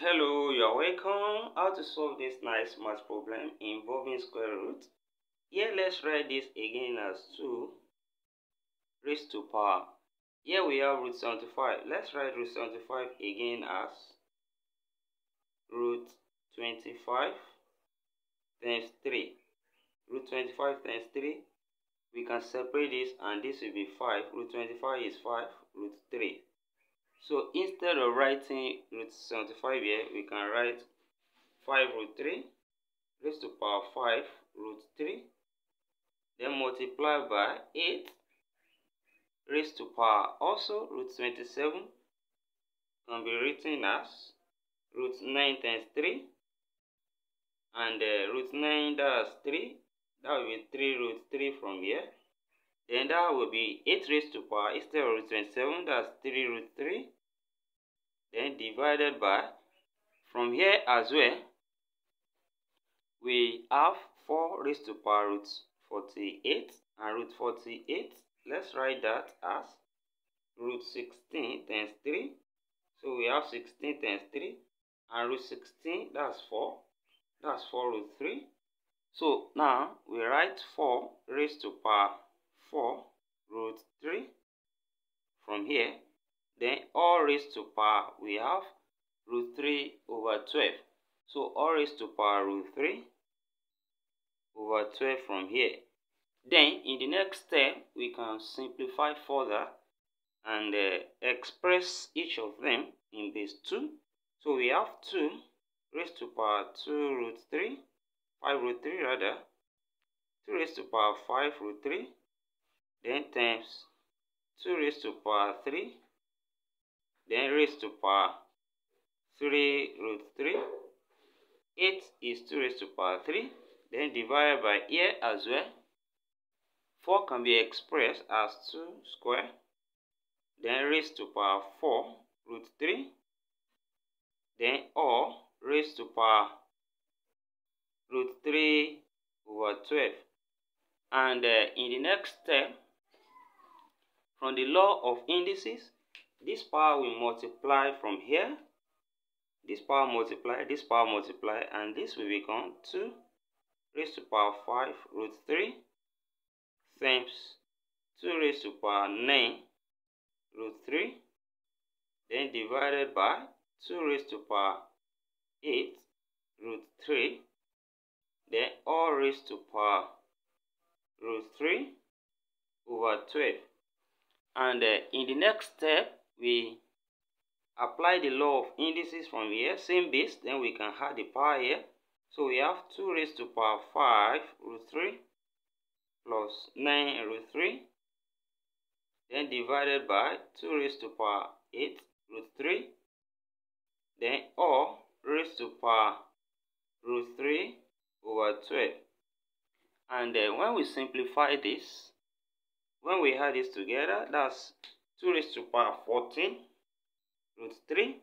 Hello, you're welcome. How to solve this nice math problem involving square root. Here, let's write this again as 2 raised to power. Here we have root 75. Let's write root 75 again as root 25 times 3. Root 25 times 3. We can separate this and this will be 5. Root 25 is 5. Root 3. So instead of writing root 75 here, we can write 5 root 3 raised to power 5 root 3 then multiply by 8 raised to power also root 27 can be written as root 9 times 3 and uh, root 9 that's 3 that will be 3 root 3 from here. Then that will be 8 raised to power instead of root 27 that's 3 root 3 then divided by from here as well we have 4 raised to power root 48 and root 48 let's write that as root 16 times 3 so we have 16 times 3 and root 16 that's 4 that's 4 root 3 so now we write 4 raised to power 4 root 3 from here then all raised to power, we have root 3 over 12. So all raised to power root 3 over 12 from here. Then in the next step, we can simplify further and uh, express each of them in base 2. So we have 2 raised to power 2 root 3, 5 root 3 rather, 2 raised to power 5 root 3, then times 2 raised to power 3 then raised to power 3 root 3. 8 is 2 raised to power 3. Then divided by here as well. 4 can be expressed as 2 square. Then raised to power 4 root 3. Then all raised to power root 3 over 12. And uh, in the next step, from the law of indices, this power will multiply from here this power multiply this power multiply and this will become 2 raised to power 5 root 3 times 2 raised to power 9 root 3 then divided by 2 raised to power 8 root 3 then all raised to power root 3 over 12 and uh, in the next step we apply the law of indices from here, same base, then we can add the power here. So we have 2 raised to power 5 root 3 plus 9 root 3, then divided by 2 raised to power 8 root 3, then all raised to power root 3 over 12. And then when we simplify this, when we add this together, that's 2 raised to power 14 root 3.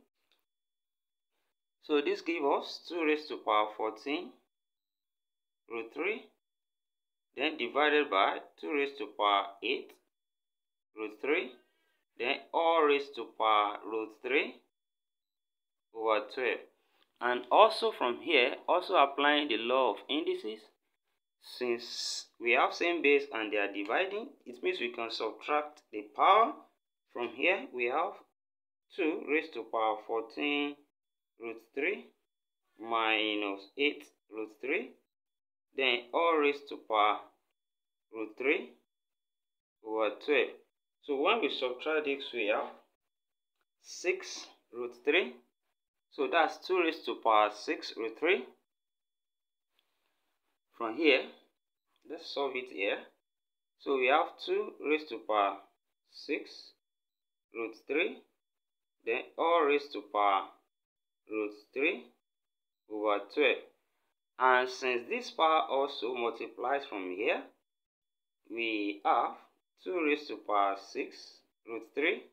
So this gives us 2 raised to power 14 root 3 then divided by 2 raised to power 8 root 3 then all raised to power root 3 over 12 and also from here also applying the law of indices since we have same base and they are dividing it means we can subtract the power from here we have 2 raised to power 14 root 3 minus 8 root 3. Then all raised to power root 3 over 12. So when we subtract this, we have 6 root 3. So that's 2 raised to power 6 root 3. From here, let's solve it here. So we have 2 raised to power 6 root 3 then all raised to power root 3 over 12 and since this power also multiplies from here we have 2 raised to power 6 root 3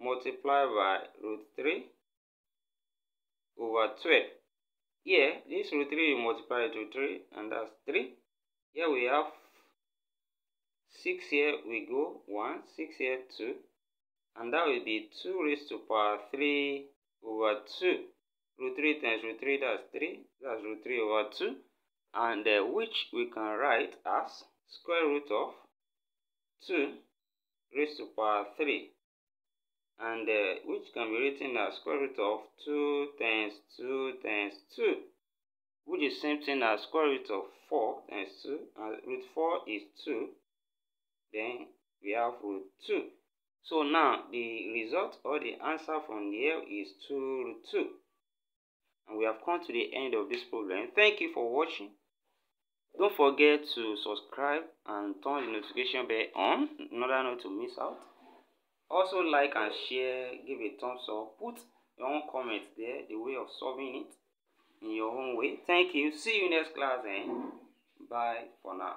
multiplied by root 3 over 12 here this root 3 will multiply to 3 and that's 3 here we have 6 here we go 1 6 here 2 and that will be 2 raised to power 3 over 2 root 3 times root 3 that's 3 that's root 3 over 2 and uh, which we can write as square root of 2 raised to power 3 and uh, which can be written as square root of 2 times 2 times 2 which is same thing as square root of 4 times 2 and root 4 is 2 then we have root 2 so now the result or the answer from here is 2 root 2 and we have come to the end of this problem thank you for watching. Don't forget to subscribe and turn the notification bell on in order not to miss out. Also like and share give a thumbs up put your own comments there the way of solving it in your own way. Thank you. See you next class and bye for now